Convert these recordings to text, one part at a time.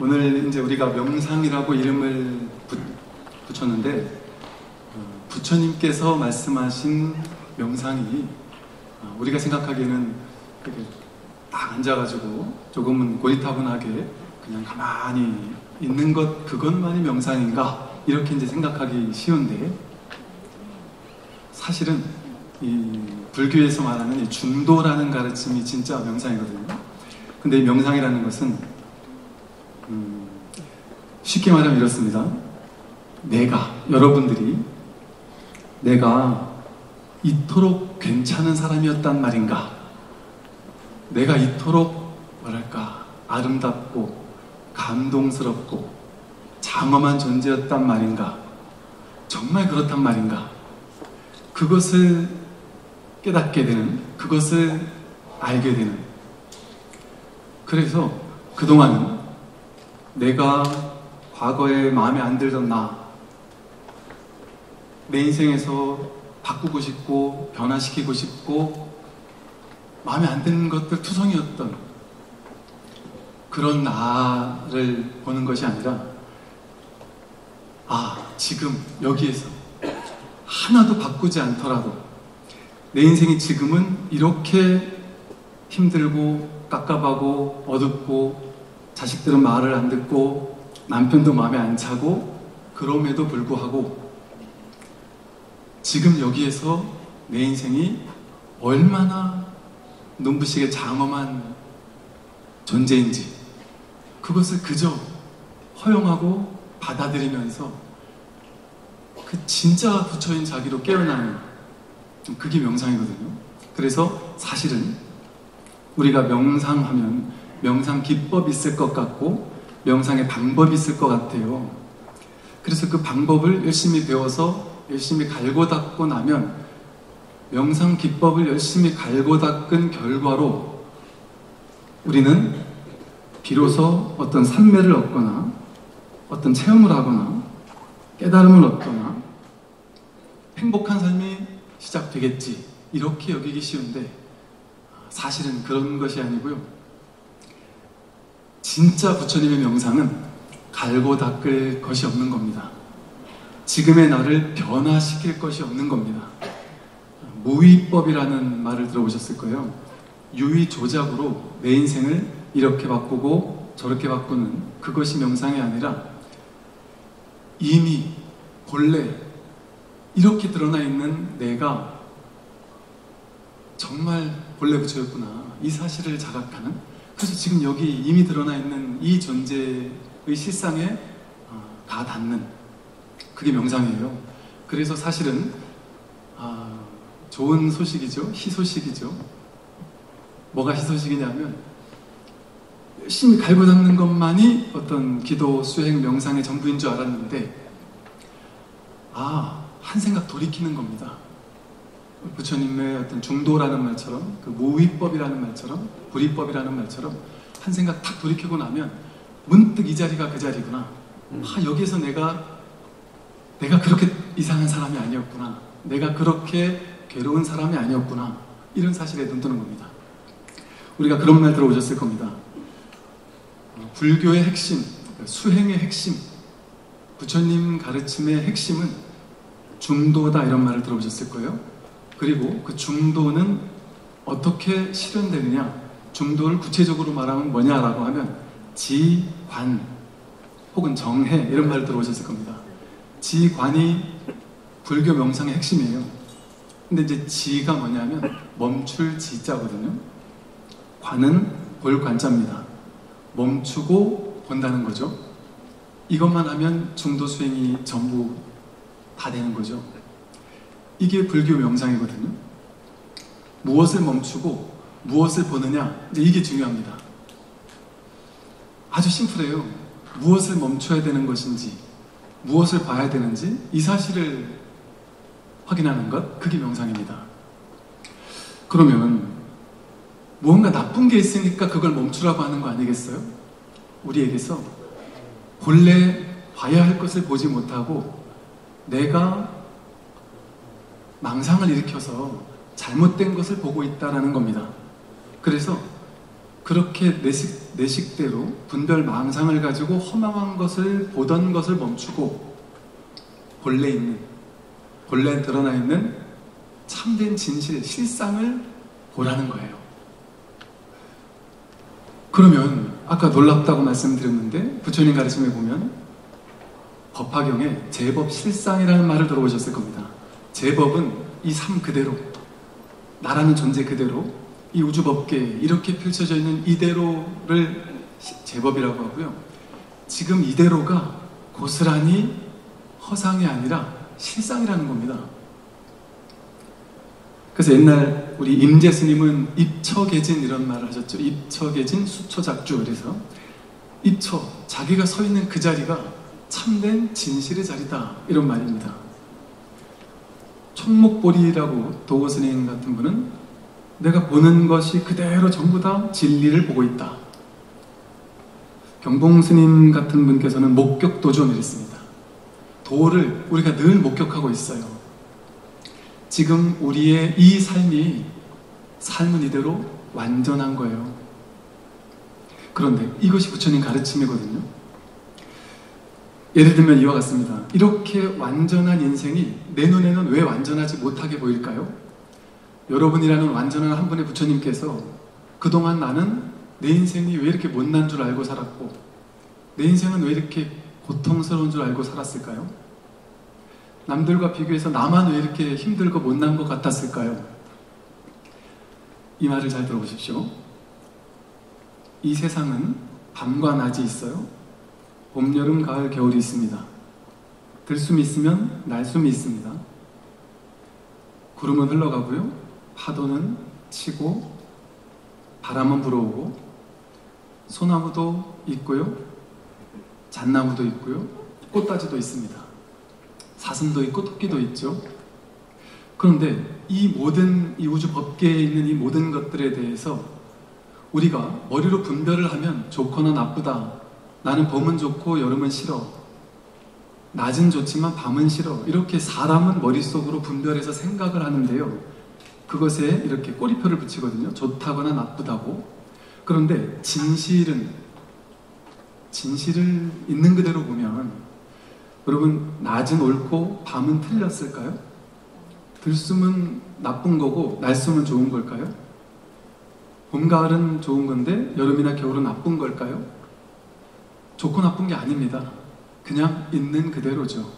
오늘 이제 우리가 명상이라고 이름을 붙, 붙였는데 어, 부처님께서 말씀하신 명상이 어, 우리가 생각하기에는 이렇게 딱 앉아가지고 조금은 고리타분하게 그냥 가만히 있는 것 그것만이 명상인가 이렇게 이제 생각하기 쉬운데 사실은 이 불교에서 말하는 이 중도라는 가르침이 진짜 명상이거든요. 근데 이 명상이라는 것은 음, 쉽게 말하면 이렇습니다. 내가 여러분들이 내가 이토록 괜찮은 사람이었단 말인가? 내가 이토록 뭐랄까 아름답고 감동스럽고 장엄한 존재였단 말인가? 정말 그렇단 말인가? 그것을 깨닫게 되는, 그것을 알게 되는. 그래서 그동안은 내가 과거에 마음에 안 들던 나, 내 인생에서 바꾸고 싶고, 변화시키고 싶고, 마음에 안 드는 것들 투성이었던 그런 나를 보는 것이 아니라, 아, 지금 여기에서 하나도 바꾸지 않더라도 내 인생이 지금은 이렇게 힘들고 깝깝하고 어둡고 자식들은 말을 안 듣고 남편도 마음에 안 차고 그럼에도 불구하고 지금 여기에서 내 인생이 얼마나 눈부시게 장엄한 존재인지 그것을 그저 허용하고 받아들이면서 그 진짜 부처인 자기로 깨어나는 그게 명상이거든요. 그래서 사실은 우리가 명상하면 명상 기법이 있을 것 같고 명상의 방법이 있을 것 같아요. 그래서 그 방법을 열심히 배워서 열심히 갈고 닦고 나면 명상 기법을 열심히 갈고 닦은 결과로 우리는 비로소 어떤 산매를 얻거나 어떤 체험을 하거나 깨달음을 얻거나 행복한 삶이 시작되겠지 이렇게 여기기 쉬운데 사실은 그런 것이 아니고요. 진짜 부처님의 명상은 갈고 닦을 것이 없는 겁니다. 지금의 나를 변화시킬 것이 없는 겁니다. 무위법이라는 말을 들어보셨을 거예요. 유의 조작으로 내 인생을 이렇게 바꾸고 저렇게 바꾸는 그것이 명상이 아니라 이미 본래 이렇게 드러나 있는 내가 정말 본래 부처였구나 이 사실을 자각하는 그래서 지금 여기 이미 드러나 있는 이 존재의 실상에 어, 다 닿는 그게 명상이에요. 그래서 사실은 아, 좋은 소식이죠. 희소식이죠. 뭐가 희소식이냐면 열심히 갈고 닦는 것만이 어떤 기도, 수행, 명상의 전부인 줄 알았는데 아, 한 생각 돌이키는 겁니다. 부처님의 어떤 중도라는 말처럼 그 모위법이라는 말처럼 불이법이라는 말처럼 한 생각 탁 돌이키고 나면 문득 이 자리가 그 자리구나. 아, 여기에서 내가 내가 그렇게 이상한 사람이 아니었구나. 내가 그렇게 괴로운 사람이 아니었구나. 이런 사실에 눈 뜨는 겁니다. 우리가 그런 말 들어보셨을 겁니다. 불교의 핵심, 수행의 핵심, 부처님 가르침의 핵심은 중도다 이런 말을 들어보셨을 거예요. 그리고 그 중도는 어떻게 실현되느냐? 중도를 구체적으로 말하면 뭐냐라고 하면 지관 혹은 정해 이런 말을 들어보셨을 겁니다. 지관이 불교 명상의 핵심이에요. 근데 이제 지가 뭐냐면 멈출 지자거든요. 관은 볼 관자입니다. 멈추고 본다는 거죠. 이것만 하면 중도 수행이 전부 다 되는 거죠. 이게 불교 명상이거든요. 무엇을 멈추고 무엇을 보느냐, 이게 중요합니다. 아주 심플해요. 무엇을 멈춰야 되는 것인지, 무엇을 봐야 되는지, 이 사실을 확인하는 것, 그게 명상입니다. 그러면, 무언가 나쁜 게 있으니까 그걸 멈추라고 하는 거 아니겠어요? 우리에게서 본래 봐야 할 것을 보지 못하고 내가 망상을 일으켜서 잘못된 것을 보고 있다라는 겁니다. 그래서 그렇게 내식, 내식대로 분별 망상을 가지고 허망한 것을 보던 것을 멈추고 본래 있는 본래 드러나 있는 참된 진실의 실상을 보라는 거예요. 그러면 아까 놀랍다고 말씀드렸는데 부처님 가르침에 보면 법화경에 제법 실상이라는 말을 들어보셨을 겁니다. 제법은 이 삶 그대로 나라는 존재 그대로 이 우주 법계에 이렇게 펼쳐져 있는 이대로를 제법이라고 하고요. 지금 이대로가 고스란히 허상이 아니라 실상이라는 겁니다. 그래서 옛날 우리 임재 스님은 입처계진 이런 말을 하셨죠. 입처계진 수처작주 그래서 입처 자기가 서 있는 그 자리가 참된 진실의 자리다 이런 말입니다. 총목보리라고 도고 스님 같은 분은 내가 보는 것이 그대로 전부 다 진리를 보고 있다. 경봉 스님 같은 분께서는 목격도존 이랬습니다. 도를 우리가 늘 목격하고 있어요. 지금 우리의 이 삶이 삶은 이대로 완전한 거예요. 그런데 이것이 부처님 가르침이거든요. 예를 들면 이와 같습니다. 이렇게 완전한 인생이 내 눈에는 왜 완전하지 못하게 보일까요? 여러분이라는 완전한 한 분의 부처님께서 그동안 나는 내 인생이 왜 이렇게 못난 줄 알고 살았고 내 인생은 왜 이렇게 고통스러운 줄 알고 살았을까요? 남들과 비교해서 나만 왜 이렇게 힘들고 못난 것 같았을까요? 이 말을 잘 들어보십시오. 이 세상은 밤과 낮이 있어요. 봄, 여름, 가을, 겨울이 있습니다. 들숨이 있으면 날숨이 있습니다. 구름은 흘러가고요. 파도는 치고 바람은 불어오고 소나무도 있고요. 잣나무도 있고요. 꽃다지도 있습니다. 사슴도 있고 토끼도 있죠. 그런데 이 모든 이 우주 법계에 있는 이 모든 것들에 대해서 우리가 머리로 분별을 하면 좋거나 나쁘다. 나는 봄은 좋고 여름은 싫어. 낮은 좋지만 밤은 싫어. 이렇게 사람은 머릿속으로 분별해서 생각을 하는데요. 그것에 이렇게 꼬리표를 붙이거든요. 좋다거나 나쁘다고. 그런데 진실은 진실을 있는 그대로 보면 여러분 낮은 옳고 밤은 틀렸을까요? 들숨은 나쁜 거고 날숨은 좋은 걸까요? 봄, 가을은 좋은 건데 여름이나 겨울은 나쁜 걸까요? 좋고 나쁜 게 아닙니다. 그냥 있는 그대로죠.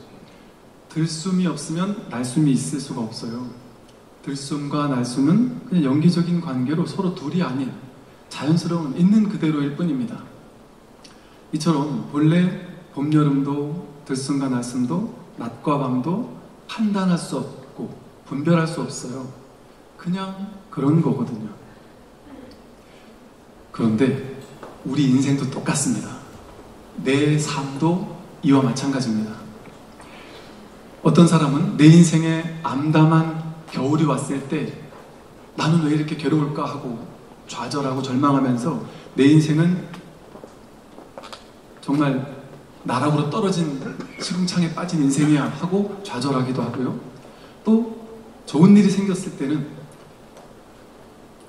들숨이 없으면 날숨이 있을 수가 없어요. 들숨과 날숨은 그냥 연기적인 관계로 서로 둘이 아닌 자연스러운 있는 그대로일 뿐입니다. 이처럼 본래 봄, 여름도 들숨과 날숨도 낮과 밤도 판단할 수 없고 분별할 수 없어요. 그냥 그런 거거든요. 그런데 우리 인생도 똑같습니다. 내 삶도 이와 마찬가지입니다. 어떤 사람은 내 인생에 암담한 겨울이 왔을 때 나는 왜 이렇게 괴로울까 하고 좌절하고 절망하면서 내 인생은 정말 나락으로 떨어진 시궁창에 빠진 인생이야 하고 좌절하기도 하고요. 또 좋은 일이 생겼을 때는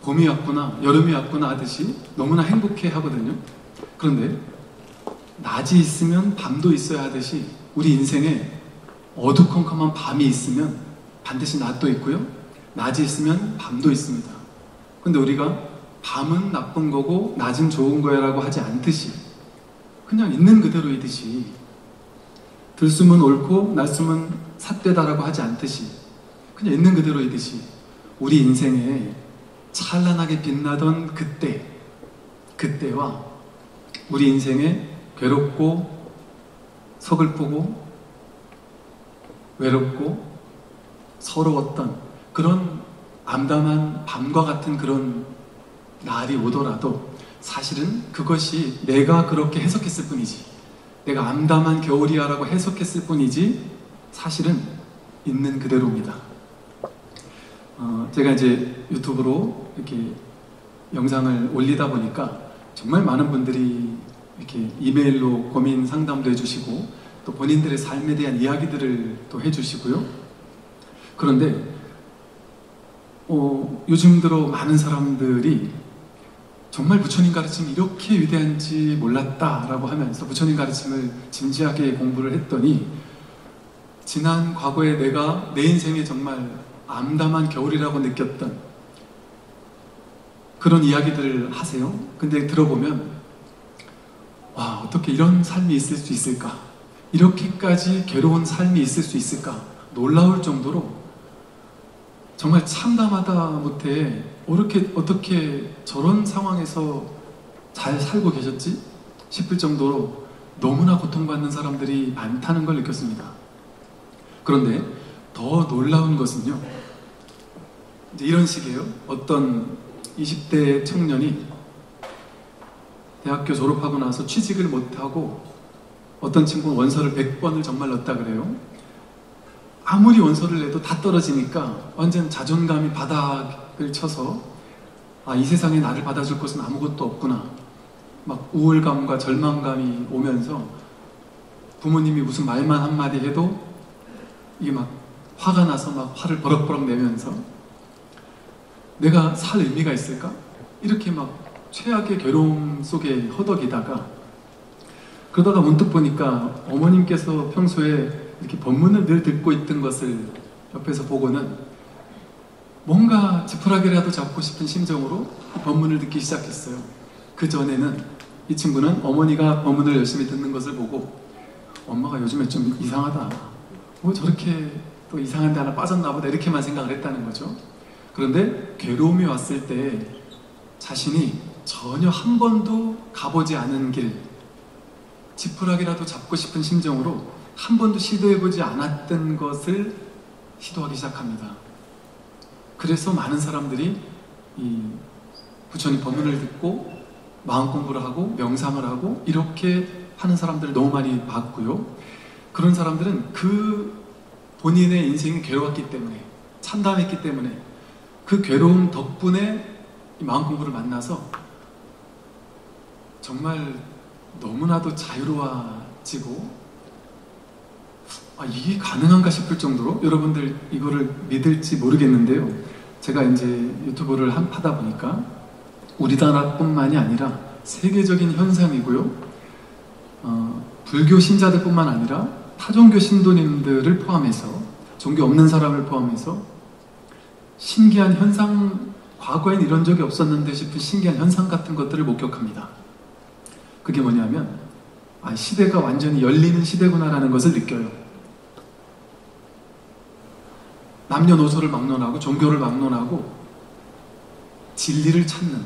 봄이 왔구나, 여름이 왔구나 하듯이 너무나 행복해 하거든요. 그런데 낮이 있으면 밤도 있어야 하듯이 우리 인생에 어두컴컴한 밤이 있으면 반드시 낮도 있고요. 낮이 있으면 밤도 있습니다. 근데 우리가 밤은 나쁜 거고 낮은 좋은 거야라고 하지 않듯이 그냥 있는 그대로이듯이 들숨은 옳고 날숨은 삿되다라고 하지 않듯이 그냥 있는 그대로이듯이 우리 인생에 찬란하게 빛나던 그때 그때와 우리 인생에 괴롭고 서글프고 외롭고 서러웠던 그런 암담한 밤과 같은 그런 날이 오더라도 사실은 그것이 내가 그렇게 해석했을 뿐이지 내가 암담한 겨울이야 라고 해석했을 뿐이지 사실은 있는 그대로입니다. 어, 제가 이제 유튜브로 이렇게 영상을 올리다 보니까 정말 많은 분들이 이렇게 이메일로 고민 상담도 해주시고 또 본인들의 삶에 대한 이야기들을 또 해주시고요. 그런데 어, 요즘 들어 많은 사람들이 정말 부처님 가르침이 이렇게 위대한지 몰랐다라고 하면서 부처님 가르침을 진지하게 공부를 했더니 지난 과거에 내가 내 인생에 정말 암담한 겨울이라고 느꼈던 그런 이야기들을 하세요. 근데 들어보면 와 어떻게 이런 삶이 있을 수 있을까? 이렇게까지 괴로운 삶이 있을 수 있을까? 놀라울 정도로 정말 참담하다 못해 어떻게, 어떻게 저런 상황에서 잘 살고 계셨지? 싶을 정도로 너무나 고통받는 사람들이 많다는 걸 느꼈습니다. 그런데 더 놀라운 것은요. 이런 식이에요. 어떤 20대 청년이 대학교 졸업하고 나서 취직을 못하고 어떤 친구는 원서를 100번을 정말 넣었다 그래요. 아무리 원서를 내도 다 떨어지니까 완전 자존감이 바닥을 쳐서 아, 이 세상에 나를 받아줄 것은 아무것도 없구나. 막 우울감과 절망감이 오면서 부모님이 무슨 말만 한마디 해도 이게 막 화가 나서 막 화를 버럭버럭 내면서 내가 살 의미가 있을까? 이렇게 막 최악의 괴로움 속에 허덕이다가 그러다가 문득 보니까 어머님께서 평소에 이렇게 법문을 늘 듣고 있던 것을 옆에서 보고는 뭔가 지푸라기라도 잡고 싶은 심정으로 법문을 듣기 시작했어요. 그 전에는 이 친구는 어머니가 법문을 열심히 듣는 것을 보고 엄마가 요즘에 좀 이상하다. 뭐 저렇게 또 이상한 데 하나 빠졌나 보다 이렇게만 생각을 했다는 거죠. 그런데 괴로움이 왔을 때 자신이 전혀 한 번도 가보지 않은 길, 지푸라기라도 잡고 싶은 심정으로 한 번도 시도해보지 않았던 것을 시도하기 시작합니다. 그래서 많은 사람들이 이 부처님 법문을 듣고 마음 공부를 하고 명상을 하고 이렇게 하는 사람들을 너무 많이 봤고요. 그런 사람들은 그 본인의 인생이 괴로웠기 때문에 참담했기 때문에 그 괴로움 덕분에 마음 공부를 만나서 정말 너무나도 자유로워지고 아, 이게 가능한가 싶을 정도로 여러분들 이거를 믿을지 모르겠는데요. 제가 이제 유튜브를 하다 보니까 우리나라뿐만이 아니라 세계적인 현상이고요. 어, 불교 신자들뿐만 아니라 타종교 신도님들을 포함해서 종교 없는 사람을 포함해서 신기한 현상, 과거엔 이런 적이 없었는데 싶은 신기한 현상 같은 것들을 목격합니다. 그게 뭐냐면 아, 시대가 완전히 열리는 시대구나라는 것을 느껴요. 남녀노소를 막론하고 종교를 막론하고 진리를 찾는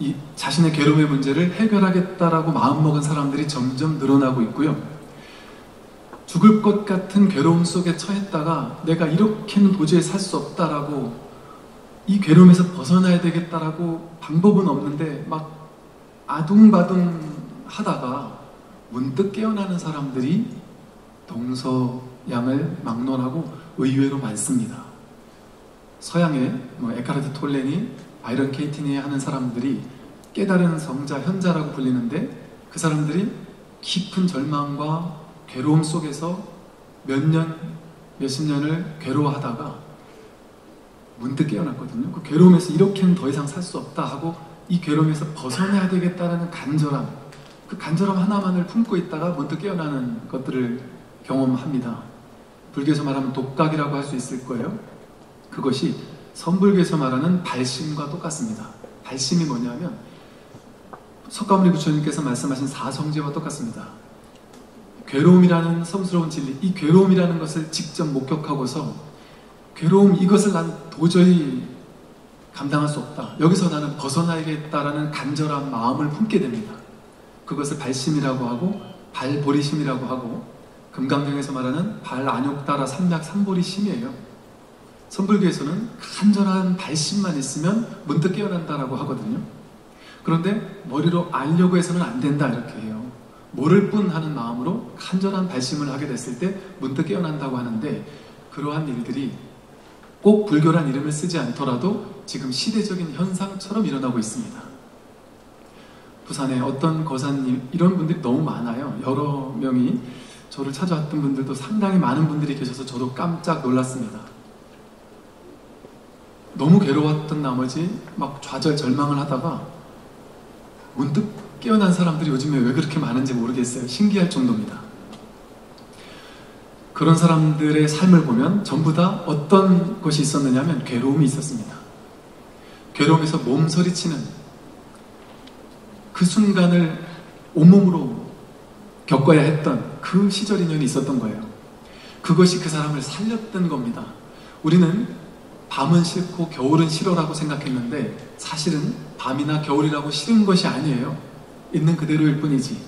이 자신의 괴로움의 문제를 해결하겠다라고 마음먹은 사람들이 점점 늘어나고 있고요. 죽을 것 같은 괴로움 속에 처했다가 내가 이렇게는 도저히 살 수 없다라고 이 괴로움에서 벗어나야 되겠다라고 방법은 없는데 막 아둥바둥 하다가 문득 깨어나는 사람들이 동서양을 막론하고 의외로 많습니다. 서양의 뭐 에카르트 톨렌이 바이런 케이티니 하는 사람들이 깨달은 성자, 현자라고 불리는데 그 사람들이 깊은 절망과 괴로움 속에서 몇 년, 몇십 년을 괴로워하다가 문득 깨어났거든요. 그 괴로움에서 이렇게는 더 이상 살 수 없다 하고 이 괴로움에서 벗어나야 되겠다라는 간절함, 그 간절함 하나만을 품고 있다가 문득 깨어나는 것들을 경험합니다. 불교에서 말하면 독각이라고 할 수 있을 거예요. 그것이 선불교에서 말하는 발심과 똑같습니다. 발심이 뭐냐면 석가모니 부처님께서 말씀하신 사성제와 똑같습니다. 괴로움이라는 성스러운 진리, 이 괴로움이라는 것을 직접 목격하고서 괴로움 이것을 난 도저히 감당할 수 없다. 여기서 나는 벗어나야겠다라는 간절한 마음을 품게 됩니다. 그것을 발심이라고 하고 발보리심이라고 하고 금강경에서 말하는 발 안욕 따라 삼맥 삼보리 심이에요. 선불교에서는 간절한 발심만 있으면 문득 깨어난다라고 하거든요. 그런데 머리로 알려고 해서는 안 된다 이렇게 해요. 모를 뿐 하는 마음으로 간절한 발심을 하게 됐을 때 문득 깨어난다고 하는데 그러한 일들이 꼭 불교란 이름을 쓰지 않더라도 지금 시대적인 현상처럼 일어나고 있습니다. 부산에 어떤 거사님 이런 분들이 너무 많아요. 여러 명이 저를 찾아왔던 분들도 상당히 많은 분들이 계셔서 저도 깜짝 놀랐습니다. 너무 괴로웠던 나머지 막 좌절 절망을 하다가 문득 깨어난 사람들이 요즘에 왜 그렇게 많은지 모르겠어요. 신기할 정도입니다. 그런 사람들의 삶을 보면 전부 다 어떤 것이 있었느냐면 괴로움이 있었습니다. 괴로움에서 몸서리치는 그 순간을 온몸으로 겪어야 했던 그 시절 인연이 있었던 거예요. 그것이 그 사람을 살렸던 겁니다. 우리는 밤은 싫고 겨울은 싫어라고 생각했는데 사실은 밤이나 겨울이라고 싫은 것이 아니에요. 있는 그대로일 뿐이지.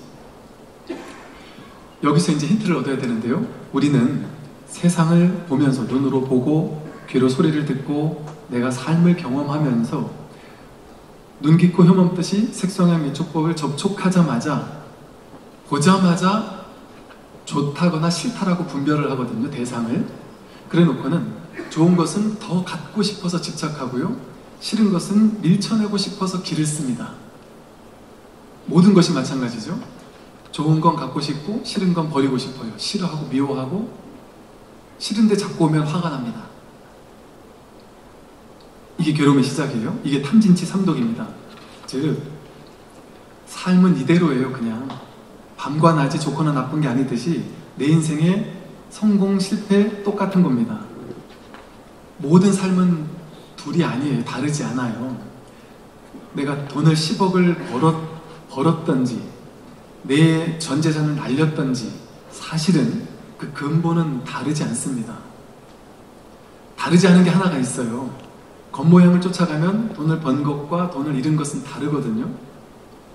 여기서 이제 힌트를 얻어야 되는데요. 우리는 세상을 보면서 눈으로 보고 귀로 소리를 듣고 내가 삶을 경험하면서 눈 깊고 혐없듯이 색성향 미촉법을 접촉하자마자 보자마자 좋다거나 싫다라고 분별을 하거든요. 대상을. 그래 놓고는 좋은 것은 더 갖고 싶어서 집착하고요. 싫은 것은 밀쳐내고 싶어서 길을 씁니다. 모든 것이 마찬가지죠. 좋은 건 갖고 싶고 싫은 건 버리고 싶어요. 싫어하고 미워하고 싫은데 자꾸 오면 화가 납니다. 이게 괴로움의 시작이에요. 이게 탐진치 삼독입니다. 즉 삶은 이대로예요. 그냥 밤과 낮이 좋거나 나쁜 게 아니듯이 내 인생의 성공 실패 똑같은 겁니다. 모든 삶은 둘이 아니에요. 다르지 않아요. 내가 돈을 10억을 벌었, 벌었던지, 내 전 재산을 날렸던지, 사실은 그 근본은 다르지 않습니다. 다르지 않은 게 하나가 있어요. 겉모양을 쫓아가면 돈을 번 것과 돈을 잃은 것은 다르거든요.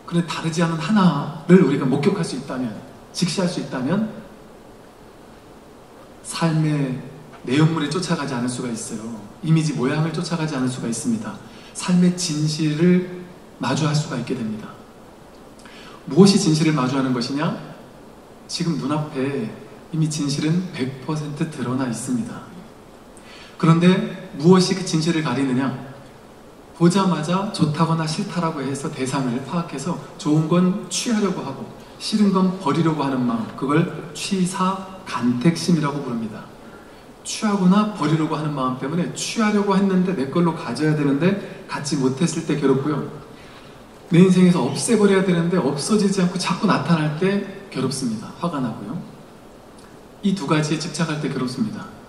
그런데 다르지 않은 하나를 우리가 목격할 수 있다면, 직시할 수 있다면, 삶의 내용물에 쫓아가지 않을 수가 있어요. 이미지 모양을 쫓아가지 않을 수가 있습니다. 삶의 진실을 마주할 수가 있게 됩니다. 무엇이 진실을 마주하는 것이냐? 지금 눈앞에 이미 진실은 100% 드러나 있습니다. 그런데 무엇이 그 진실을 가리느냐? 보자마자 좋다거나 싫다라고 해서 대상을 파악해서 좋은 건 취하려고 하고 싫은 건 버리려고 하는 마음, 그걸 취사 간택심이라고 부릅니다. 취하거나 버리려고 하는 마음 때문에 취하려고 했는데 내 걸로 가져야 되는데 갖지 못했을 때 괴롭고요. 내 인생에서 없애버려야 되는데 없어지지 않고 자꾸 나타날 때 괴롭습니다. 화가 나고요. 이 두 가지에 집착할 때 괴롭습니다.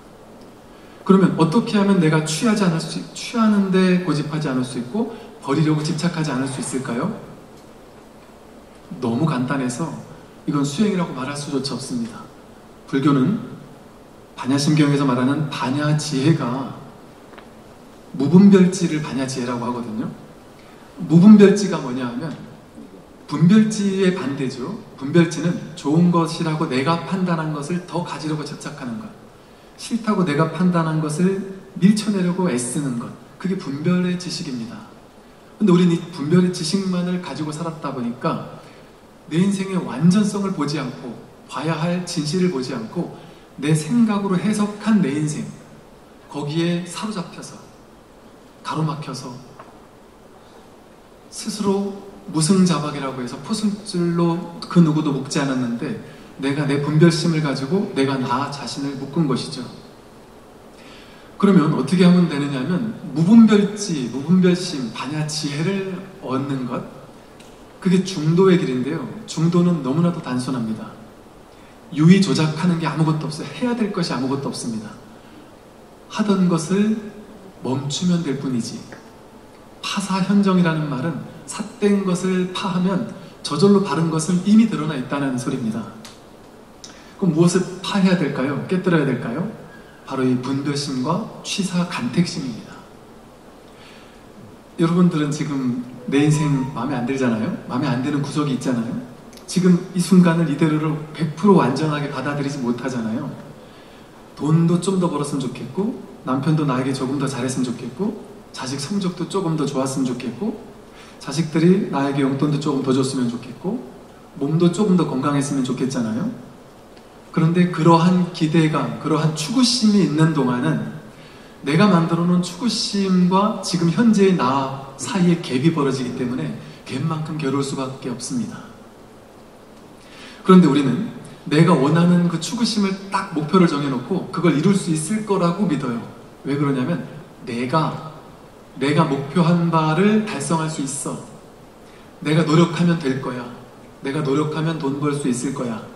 그러면 어떻게 하면 내가 취하지 않을 수, 취하는데 고집하지 않을 수 있고 버리려고 집착하지 않을 수 있을까요? 너무 간단해서 이건 수행이라고 말할 수조차 없습니다. 불교는 반야심경에서 말하는 반야지혜가 무분별지를 반야지혜라고 하거든요. 무분별지가 뭐냐 하면 분별지의 반대죠. 분별지는 좋은 것이라고 내가 판단한 것을 더 가지려고 집착하는 것. 싫다고 내가 판단한 것을 밀쳐내려고 애쓰는 것. 그게 분별의 지식입니다. 근데 우리는 이 분별의 지식만을 가지고 살았다 보니까 내 인생의 완전성을 보지 않고 봐야 할 진실을 보지 않고 내 생각으로 해석한 내 인생 거기에 사로잡혀서 가로막혀서 스스로 무승자박이라고 해서 포승줄로 그 누구도 묶지 않았는데 내가 내 분별심을 가지고 내가 나 자신을 묶은 것이죠. 그러면 어떻게 하면 되느냐면 무분별지, 무분별심, 반야 지혜를 얻는 것 그게 중도의 길인데요. 중도는 너무나도 단순합니다. 유의 조작하는 게 아무것도 없어요. 해야 될 것이 아무것도 없습니다. 하던 것을 멈추면 될 뿐이지. 파사현정이라는 말은 삿된 것을 파하면 저절로 바른 것은 이미 드러나 있다는 소리입니다. 그럼 무엇을 파해야 될까요? 깨뜨려야 될까요? 바로 이 분별심과 취사 간택심입니다. 여러분들은 지금 내 인생 마음에 안 들잖아요? 마음에 안 드는 구석이 있잖아요? 지금 이 순간을 이대로 100% 완전하게 받아들이지 못하잖아요? 돈도 좀 더 벌었으면 좋겠고, 남편도 나에게 조금 더 잘했으면 좋겠고, 자식 성적도 조금 더 좋았으면 좋겠고, 자식들이 나에게 용돈도 조금 더 줬으면 좋겠고, 몸도 조금 더 건강했으면 좋겠잖아요? 그런데 그러한 기대감, 그러한 추구심이 있는 동안은 내가 만들어 놓은 추구심과 지금 현재의 나 사이에 갭이 벌어지기 때문에 갭만큼 괴로울 수밖에 없습니다. 그런데 우리는 내가 원하는 그 추구심을 딱 목표를 정해놓고 그걸 이룰 수 있을 거라고 믿어요. 왜 그러냐면 내가 내가 목표한 바를 달성할 수 있어. 내가 노력하면 될 거야. 내가 노력하면 돈 벌 수 있을 거야.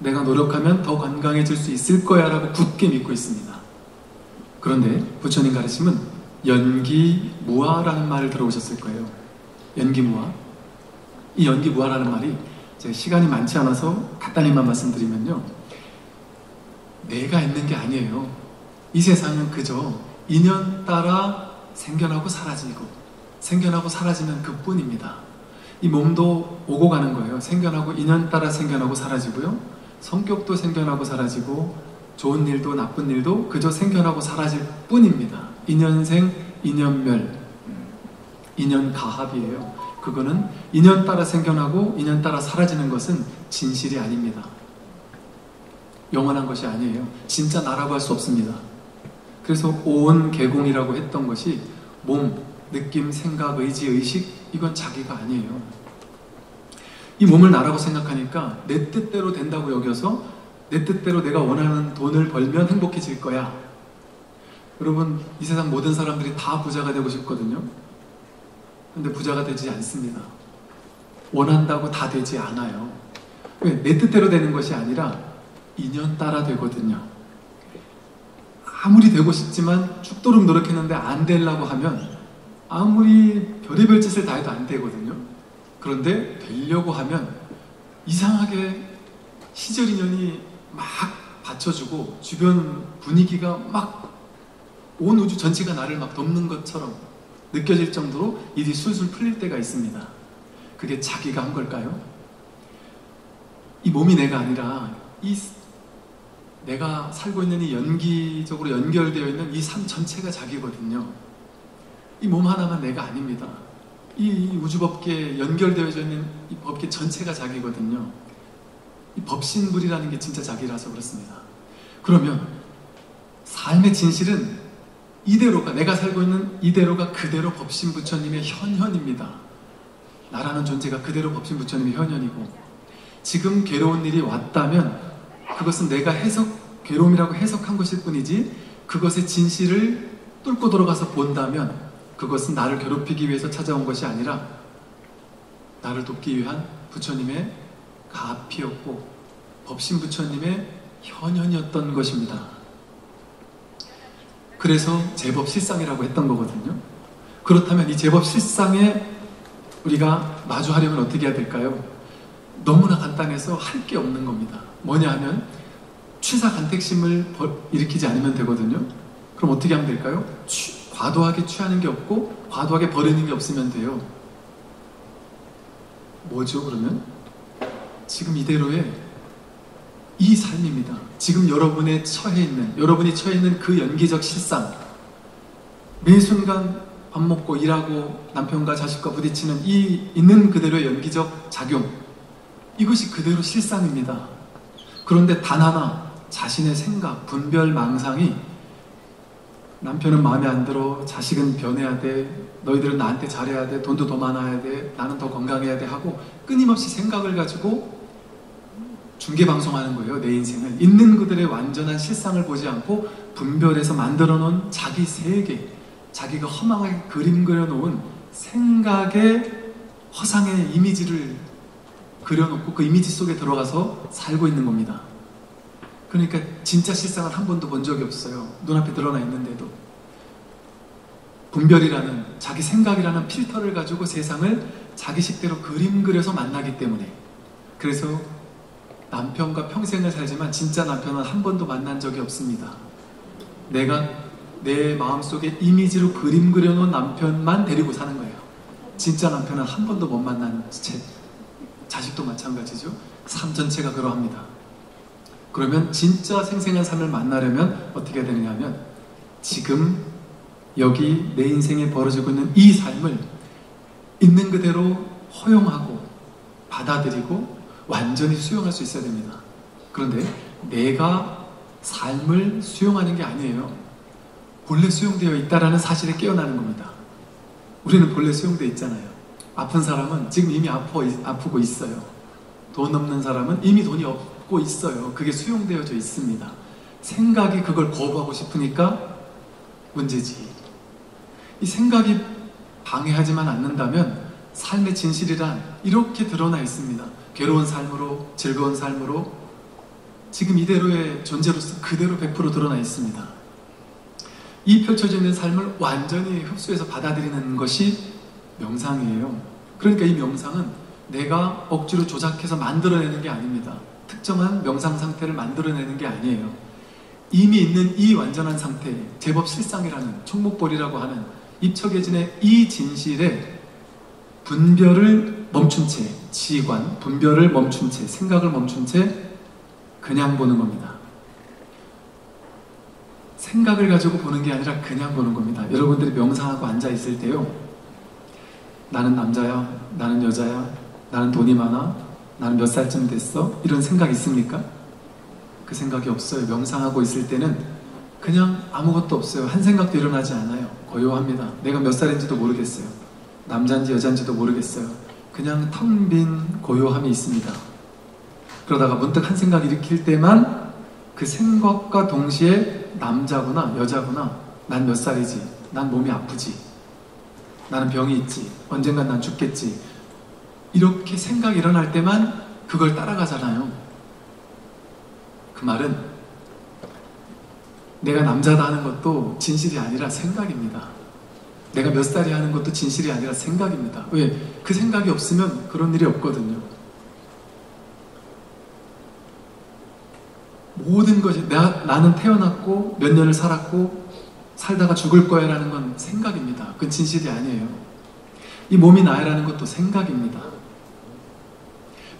내가 노력하면 더 건강해질 수 있을 거야 라고 굳게 믿고 있습니다. 그런데 부처님 가르침은 연기무아라는 말을 들어보셨을 거예요. 연기무아. 이 연기무아라는 말이 제 시간이 많지 않아서 간단히만 말씀드리면요. 내가 있는 게 아니에요. 이 세상은 그저 인연 따라 생겨나고 사라지고 생겨나고 사라지는 그 뿐입니다. 이 몸도 오고 가는 거예요. 생겨나고 인연 따라 생겨나고 사라지고요. 성격도 생겨나고 사라지고 좋은 일도 나쁜 일도 그저 생겨나고 사라질 뿐입니다. 인연생, 인연멸, 인연가합이에요. 그거는 인연 따라 생겨나고 인연 따라 사라지는 것은 진실이 아닙니다. 영원한 것이 아니에요. 진짜 나라고 할 수 없습니다. 그래서 온 개공이라고 했던 것이 몸, 느낌, 생각, 의지, 의식 이건 자기가 아니에요. 이 몸을 나라고 생각하니까 내 뜻대로 된다고 여겨서 내 뜻대로 내가 원하는 돈을 벌면 행복해질 거야. 여러분, 이 세상 모든 사람들이 다 부자가 되고 싶거든요. 근데 부자가 되지 않습니다. 원한다고 다 되지 않아요. 왜? 내 뜻대로 되는 것이 아니라 인연 따라 되거든요. 아무리 되고 싶지만 죽도록 노력했는데 안 되려고 하면 아무리 별의별 짓을 다 해도 안 되거든요. 그런데 되려고 하면 이상하게 시절 인연이 막 받쳐주고 주변 분위기가 막 온 우주 전체가 나를 막 돕는 것처럼 느껴질 정도로 일이 술술 풀릴 때가 있습니다. 그게 자기가 한 걸까요? 이 몸이 내가 아니라 이 내가 살고 있는 이 연기적으로 연결되어 있는 이 삶 전체가 자기거든요. 이 몸 하나만 내가 아닙니다. 이 우주법계에 연결되어져 있는 이 법계 전체가 자기거든요. 이 법신불이라는 게 진짜 자기라서 그렇습니다. 그러면 삶의 진실은 이대로가 내가 살고 있는 이대로가 그대로 법신 부처님의 현현입니다. 나라는 존재가 그대로 법신 부처님의 현현이고 지금 괴로운 일이 왔다면 그것은 내가 해석 괴로움이라고 해석한 것일 뿐이지 그것의 진실을 뚫고 들어가서 본다면 그것은 나를 괴롭히기 위해서 찾아온 것이 아니라 나를 돕기 위한 부처님의 가피였고 법신 부처님의 현현이었던 것입니다. 그래서 제법 실상이라고 했던 거거든요. 그렇다면 이 제법 실상에 우리가 마주하려면 어떻게 해야 될까요? 너무나 간단해서 할 게 없는 겁니다. 뭐냐 하면 취사 간택심을 일으키지 않으면 되거든요. 그럼 어떻게 하면 될까요? 취, 과도하게 취하는 게 없고 과도하게 버리는 게 없으면 돼요. 뭐죠 그러면? 지금 이대로의 이 삶입니다. 지금 여러분의 처해 있는 여러분이 처해 있는 그 연기적 실상 매 순간 밥 먹고 일하고 남편과 자식과 부딪히는 이 있는 그대로의 연기적 작용 이것이 그대로 실상입니다. 그런데 단 하나 자신의 생각, 분별, 망상이 남편은 마음에 안 들어, 자식은 변해야 돼, 너희들은 나한테 잘해야 돼, 돈도 더 많아야 돼, 나는 더 건강해야 돼 하고 끊임없이 생각을 가지고 중계방송하는 거예요, 내 인생을. 있는 그들의 완전한 실상을 보지 않고 분별해서 만들어 놓은 자기 세계, 자기가 허망하게 그림 그려놓은 생각의 허상의 이미지를 그려놓고 그 이미지 속에 들어가서 살고 있는 겁니다. 그러니까 진짜 실상을 한 번도 본 적이 없어요. 눈앞에 드러나 있는데도. 분별이라는 자기 생각이라는 필터를 가지고 세상을 자기식대로 그림 그려서 만나기 때문에 그래서 남편과 평생을 살지만 진짜 남편은 한 번도 만난 적이 없습니다. 내가 내 마음속에 이미지로 그림 그려놓은 남편만 데리고 사는 거예요. 진짜 남편은 한 번도 못 만난 채 자식도 마찬가지죠. 삶 전체가 그러합니다. 그러면 진짜 생생한 삶을 만나려면 어떻게 되느냐면 지금 여기 내 인생에 벌어지고 있는 이 삶을 있는 그대로 허용하고 받아들이고 완전히 수용할 수 있어야 됩니다. 그런데 내가 삶을 수용하는 게 아니에요. 본래 수용되어 있다라는 사실에 깨어나는 겁니다. 우리는 본래 수용되어 있잖아요. 아픈 사람은 지금 이미 아프, 아프고 있어요. 돈 없는 사람은 이미 돈이 없 고 있어요. 그게 수용되어져 있습니다. 생각이 그걸 거부하고 싶으니까 문제지. 이 생각이 방해하지만 않는다면 삶의 진실이란 이렇게 드러나 있습니다. 괴로운 삶으로, 즐거운 삶으로, 지금 이대로의 존재로서 그대로 100% 드러나 있습니다. 이 펼쳐져 있는 삶을 완전히 흡수해서 받아들이는 것이 명상이에요. 그러니까 이 명상은 내가 억지로 조작해서 만들어내는 게 아닙니다. 특정한 명상 상태를 만들어내는 게 아니에요. 이미 있는 이 완전한 상태, 제법 실상이라는 총목벌이라고 하는 입척해진의 이 진실에 분별을 멈춘 채, 지관, 분별을 멈춘 채, 생각을 멈춘 채 그냥 보는 겁니다. 생각을 가지고 보는 게 아니라 그냥 보는 겁니다. 여러분들이 명상하고 앉아 있을 때요. 나는 남자야, 나는 여자야, 나는 돈이 많아, 나는 몇 살쯤 됐어? 이런 생각 있습니까? 그 생각이 없어요. 명상하고 있을 때는 그냥 아무것도 없어요. 한 생각도 일어나지 않아요. 고요합니다. 내가 몇 살인지도 모르겠어요. 남자인지 여자인지도 모르겠어요. 그냥 텅 빈 고요함이 있습니다. 그러다가 문득 한 생각 일으킬 때만 그 생각과 동시에 남자구나, 여자구나, 난 몇 살이지, 난 몸이 아프지, 나는 병이 있지, 언젠간 난 죽겠지. 이렇게 생각이 일어날 때만 그걸 따라가잖아요. 그 말은 내가 남자다 하는 것도 진실이 아니라 생각입니다. 내가 몇 살이 하는 것도 진실이 아니라 생각입니다. 왜? 그 생각이 없으면 그런 일이 없거든요. 모든 것이 나, 나는 태어났고 몇 년을 살았고 살다가 죽을 거야라는 건 생각입니다. 그건 진실이 아니에요. 이 몸이 나야라는 것도 생각입니다.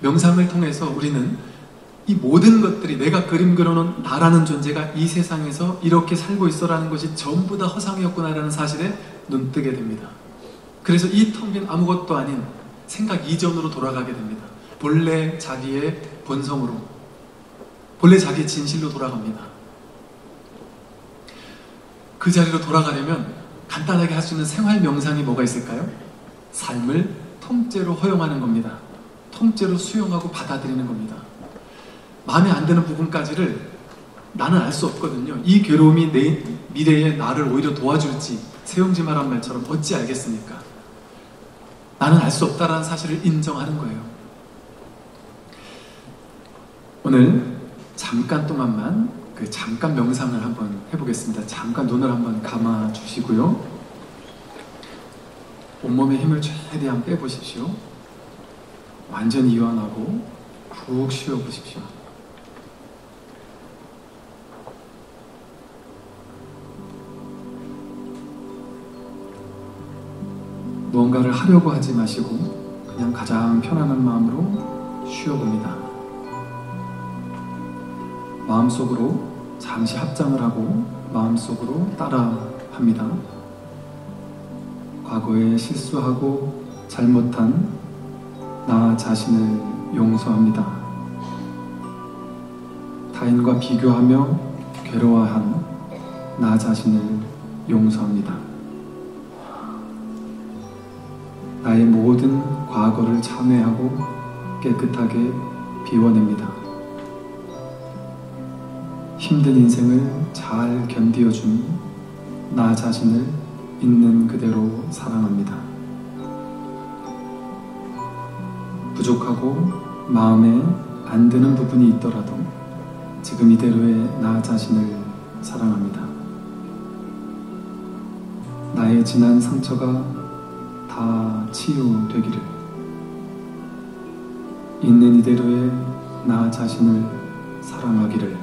명상을 통해서 우리는 이 모든 것들이 내가 그림 그려놓은 나라는 존재가 이 세상에서 이렇게 살고 있어라는 것이 전부 다 허상이었구나라는 사실에 눈뜨게 됩니다. 그래서 이 텅 빈 아무것도 아닌 생각 이전으로 돌아가게 됩니다. 본래 자기의 본성으로, 본래 자기의 진실로 돌아갑니다. 그 자리로 돌아가려면 간단하게 할 수 있는 생활 명상이 뭐가 있을까요? 삶을 통째로 허용하는 겁니다. 통째로 수용하고 받아들이는 겁니다. 마음에 안 드는 부분까지를 나는 알 수 없거든요. 이 괴로움이 내 미래에 나를 오히려 도와줄지 세용지 말한 말처럼 어찌 알겠습니까? 나는 알 수 없다라는 사실을 인정하는 거예요. 오늘 잠깐 동안만 그 잠깐 명상을 한번 해보겠습니다. 잠깐 눈을 한번 감아 주시고요. 온몸의 힘을 최대한 빼보십시오. 완전히 이완하고 푹 쉬어보십시오. 무언가를 하려고 하지 마시고 그냥 가장 편안한 마음으로 쉬어봅니다. 마음속으로 잠시 합장을 하고 마음속으로 따라 합니다. 과거에 실수하고 잘못한 나 자신을 용서합니다. 타인과 비교하며 괴로워한 나 자신을 용서합니다. 나의 모든 과거를 참회하고 깨끗하게 비워냅니다. 힘든 인생을 잘 견디어준 나 자신을 있는 그대로 사랑합니다. 부족하고 마음에 안 드는 부분이 있더라도 지금 이대로의 나 자신을 사랑합니다. 나의 지난 상처가 다 치유되기를. 있는 이대로의 나 자신을 사랑하기를.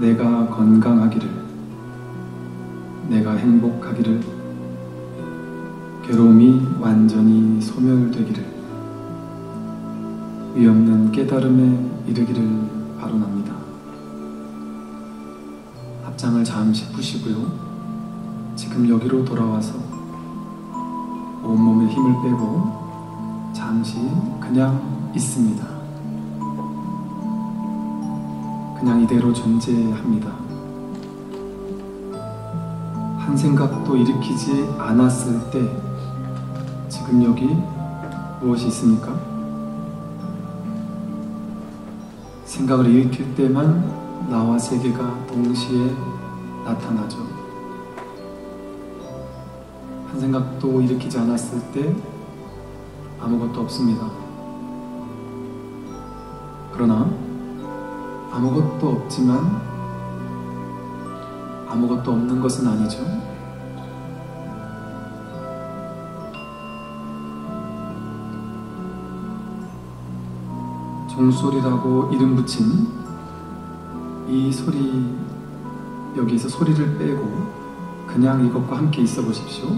내가 건강하기를. 내가 행복하기를 괴로움이 완전히 소멸되기를 위없는 깨달음에 이르기를 바로납니다. 합장을 잠시 푸시고요. 지금 여기로 돌아와서 온몸에 힘을 빼고 잠시 그냥 있습니다. 그냥 이대로 존재합니다. 한 생각도 일으키지 않았을 때 여기 무엇이 있습니까? 생각을 일으킬 때만 나와 세계가 동시에 나타나죠. 한 생각도 일으키지 않았을 때 아무것도 없습니다. 그러나 아무것도 없지만 아무것도 없는 것은 아니죠. 종소리라고 이름 붙인 이 소리 여기에서 소리를 빼고 그냥 이것과 함께 있어 보십시오.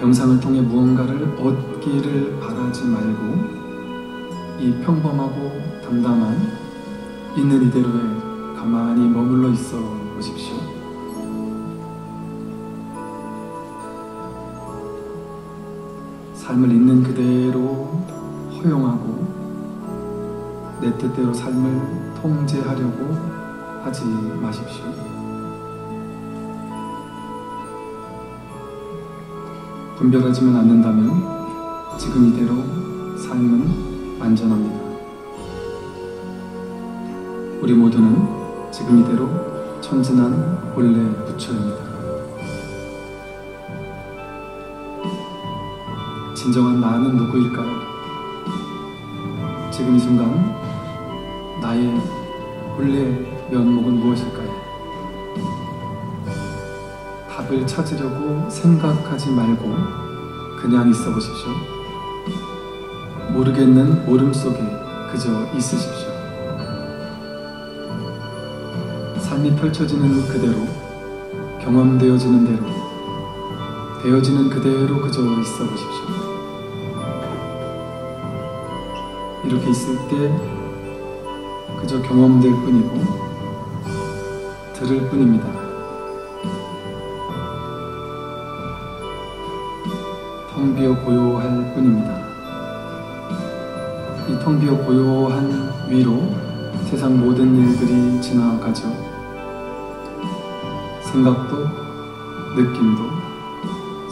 영상을 통해 무언가를 얻기를 바라지 말고 이 평범하고 담담한 있는 이대로에 가만히 머물러 있어 삶을 있는 그대로 허용하고 내 뜻대로 삶을 통제하려고 하지 마십시오. 분별하지만 않는다면 지금 이대로 삶은 안전합니다. 우리 모두는 지금 이대로 천진한 본래 부처입니다. 진정한 나는 누구일까요? 지금 이 순간 나의 본래 면목은 무엇일까요? 답을 찾으려고 생각하지 말고 그냥 있어 보십시오. 모르겠는 모름 속에 그저 있으십시오. 삶이 펼쳐지는 그대로, 경험되어지는 대로, 되어지는 그대로 그저 있어 보십시오. 이렇게 있을 때 그저 경험될 뿐이고 들을 뿐입니다. 텅 비어 고요할 뿐입니다. 이 텅 비어 고요한 위로 세상 모든 일들이 지나가죠. 생각도, 느낌도,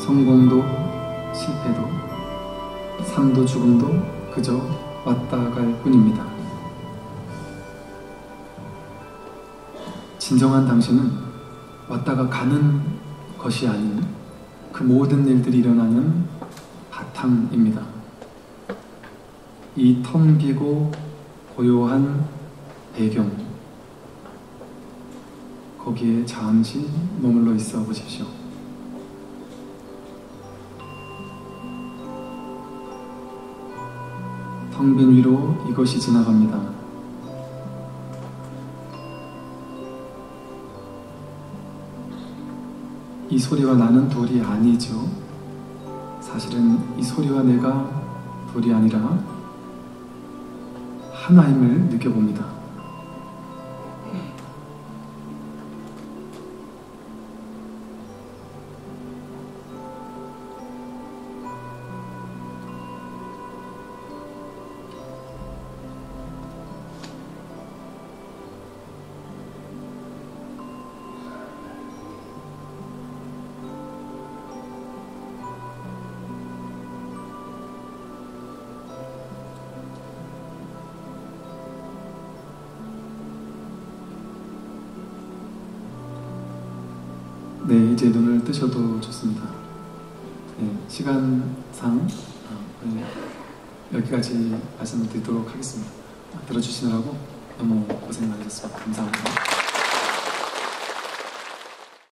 성공도, 실패도, 삶도 죽음도 그저 왔다 갈 뿐입니다. 진정한 당신은 왔다가 가는 것이 아닌 그 모든 일들이 일어나는 바탕입니다. 이 텅 비고 고요한 배경, 거기에 잠시 머물러 있어 보십시오. 텅빈 위로 이것이 지나갑니다. 이 소리와 나는 둘이 아니죠. 사실은 이 소리와 내가 둘이 아니라 하나임을 느껴봅니다. 여기까지 말씀을 드리도록 하겠습니다. 들어주시느라고 너무 고생 많으셨습니다. 감사합니다.